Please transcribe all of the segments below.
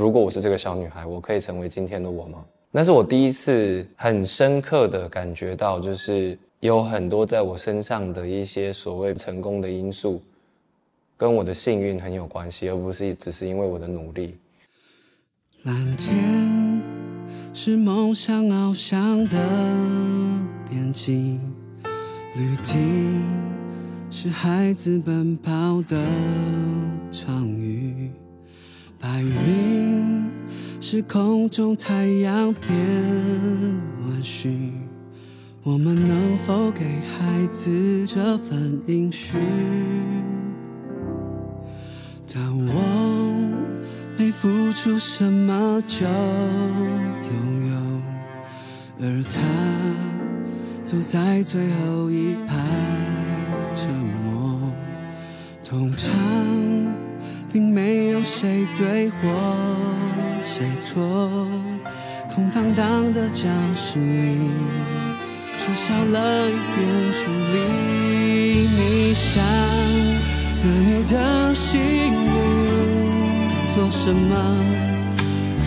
如果我是这个小女孩，我可以成为今天的我吗？那是我第一次很深刻的感觉到，就是有很多在我身上的一些所谓成功的因素，跟我的幸运很有关系，而不是只是因为我的努力。蓝天是梦想翱翔的边际，绿地是孩子奔跑的场域，白云。是空中太阳变温煦，我们能否给孩子这份应许？当我没付出什么就拥有，而他走在最后一排沉默，通常并没有谁对或。谁错？空荡荡的教室里，却少了一点距离。你想拿你的幸运做什么？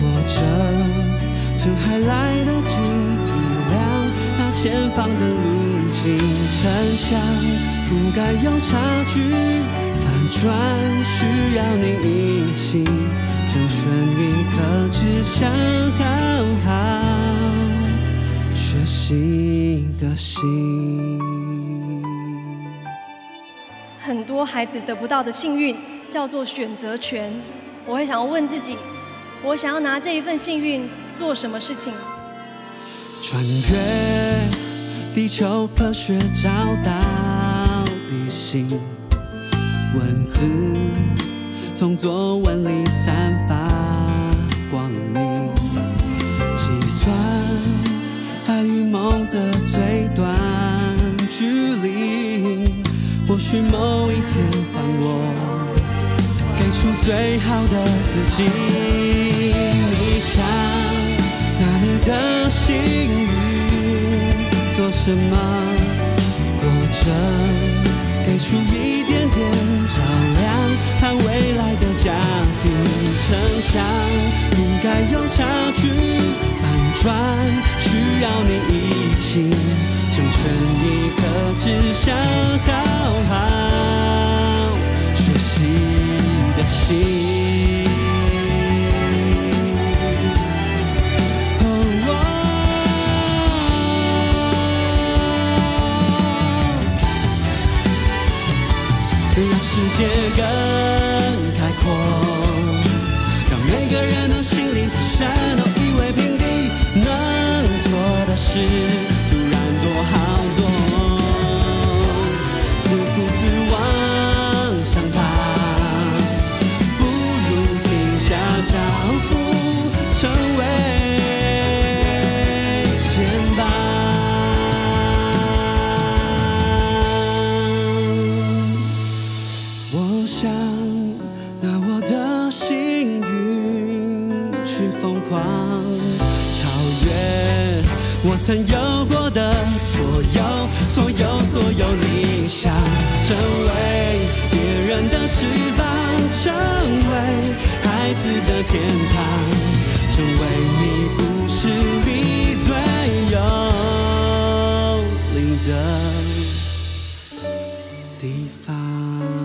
或者趁还来得及体谅那前方的路径，真相不该有差距，反转需要你一起。成全一颗只想好好学习的心。很多孩子得不到的幸运叫做选择权。我会想要问自己：我想要拿这一份幸运做什么事情？穿越地球，科学找到地心文字。从作文里散发光明，计算爱与梦的最短距离。或许某一天换我给出最好的自己。你想拿你的幸运做什么？或者给出一想应该有差距，反转需要你一起，成全一颗只想好好学习的心。让世界更开阔，每个人的心里的山都夷为平地。能做的事，疯狂超越我曾有过的所有所有所有理想，成为别人的翅膀，成为孩子的天堂，成为你故事里最有灵的地方。